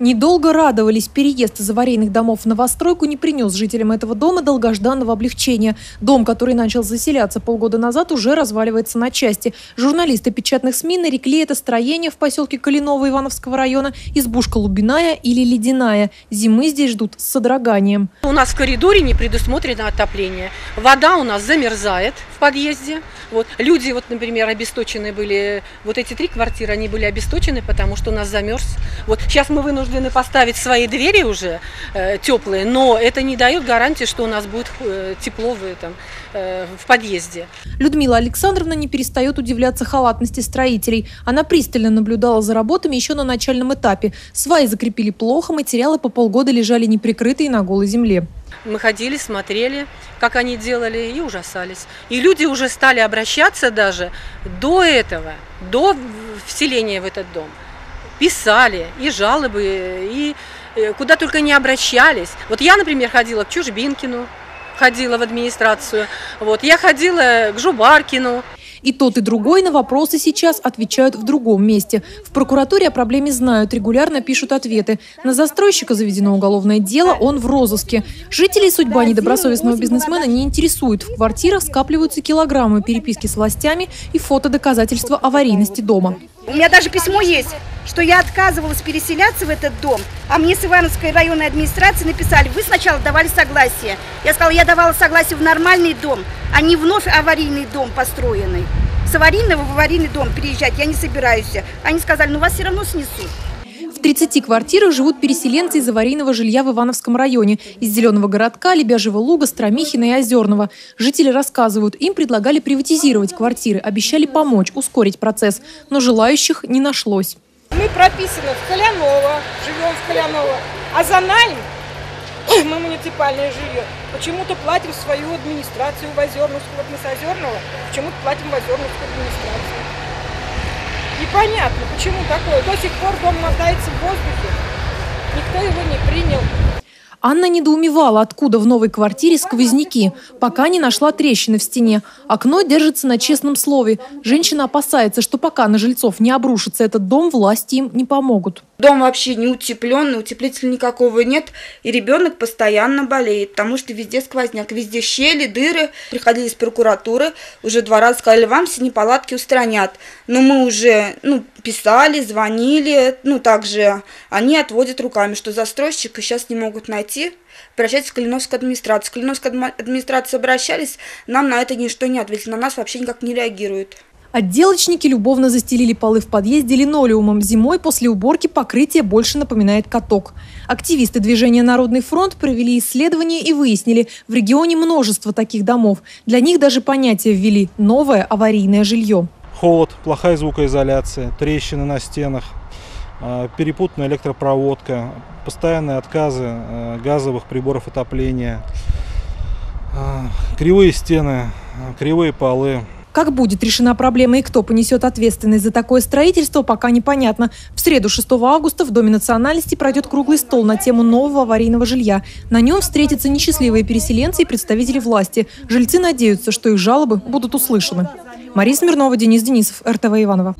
Недолго радовались. Переезд из аварийных домов в новостройку не принес жителям этого дома долгожданного облегчения. Дом, который начал заселяться полгода назад, уже разваливается на части. Журналисты печатных СМИ нарекли это строение в поселке Калиново Ивановского района избушка Лубиная или Ледяная. Зимы здесь ждут с содроганием. У нас в коридоре не предусмотрено отопление. Вода у нас замерзает в подъезде. Вот. Люди, вот, например, обесточены были, вот эти три квартиры, они были обесточены, потому что у нас замерз. Вот сейчас мы вынуждены вынуждены поставить свои двери уже э, теплые, но это не дает гарантии, что у нас будет э, тепло в этом э, в подъезде. Людмила Александровна не перестает удивляться халатности строителей. Она пристально наблюдала за работами еще на начальном этапе. Сваи закрепили плохо, материалы по полгода лежали неприкрытые на голой земле. Мы ходили, смотрели, как они делали, и ужасались. И люди уже стали обращаться даже до этого, до вселения в этот дом писали и жалобы, и э, куда только не обращались. Вот я, например, ходила к Чужбинкину, ходила в администрацию, вот, я ходила к Жубаркину. И тот, и другой на вопросы сейчас отвечают в другом месте. В прокуратуре о проблеме знают, регулярно пишут ответы. На застройщика заведено уголовное дело, он в розыске. Жителей судьба недобросовестного бизнесмена не интересует. В квартирах скапливаются килограммы переписки с властями и фото доказательства аварийности дома. У меня даже письмо есть, что я отказывалась переселяться в этот дом, а мне с Ивановской районной администрации написали, вы сначала давали согласие. Я сказала, я давала согласие в нормальный дом, а не вновь аварийный дом построенный. С аварийного в аварийный дом переезжать я не собираюсь. Они сказали, ну вас все равно снесут. В 30 квартирах живут переселенцы из аварийного жилья в Ивановском районе, из Зеленого городка, Лебяжьего луга, Стромихина и Озерного. Жители рассказывают, им предлагали приватизировать квартиры, обещали помочь, ускорить процесс, но желающих не нашлось. Мы прописаны в Коляново, живем в Коляново, а за найм мы муниципальное жилье. Почему-то платим свою администрацию в Озерновскую, вот мы с Озерного, почему-то платим в Озерновскую администрацию. Непонятно, почему такое. До сих пор дом мотается в воздухе. Никто его не принял. Анна недоумевала, откуда в новой квартире сквозняки, пока не нашла трещины в стене. Окно держится на честном слове. Женщина опасается, что пока на жильцов не обрушится этот дом, власти им не помогут. Дом вообще не утепленный, утеплителя никакого нет, и ребенок постоянно болеет, потому что везде сквозняк, везде щели, дыры. Приходили из прокуратуры, уже два раза сказали, вам все неполадки устранят. Но мы уже ну, писали, звонили, ну также они отводят руками, что застройщика сейчас не могут найти, обращайтесь в Калиновскую администрацию. В Калиновскую администрацию обращались, нам на это ничто не ответили, на нас вообще никак не реагируют. Отделочники любовно застелили полы в подъезде линолеумом. Зимой после уборки покрытие больше напоминает каток. Активисты движения «Народный фронт» провели исследование и выяснили, в регионе множество таких домов. Для них даже понятие ввели – новое аварийное жилье. Холод, плохая звукоизоляция, трещины на стенах, перепутанная электропроводка, постоянные отказы а, газовых приборов отопления, а, кривые стены, кривые полы. Как будет решена проблема и кто понесет ответственность за такое строительство, пока непонятно. В среду 6 августа в Доме национальности пройдет круглый стол на тему нового аварийного жилья. На нем встретятся несчастливые переселенцы и представители власти. Жильцы надеются, что их жалобы будут услышаны. Мария Смирнова, Денис Денисов, РТВ Иванова.